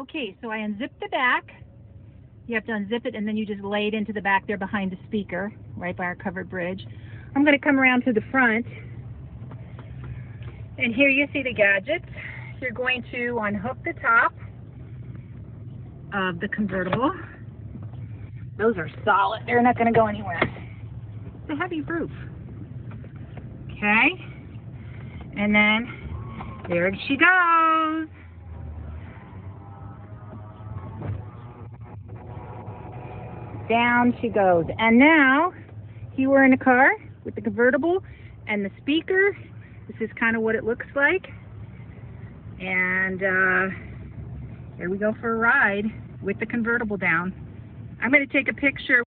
Okay, so I unzip the back. You have to unzip it and then you just lay it into the back there behind the speaker, right by our covered bridge. I'm going to come around to the front. And here you see the gadgets. You're going to unhook the top of the convertible. Those are solid. They're not going to go anywhere. It's a heavy roof. Okay. And then there she goes. Down she goes. And now, here we're in a car with the convertible and the speaker. This is kind of what it looks like. And uh, here we go for a ride with the convertible down. I'm going to take a picture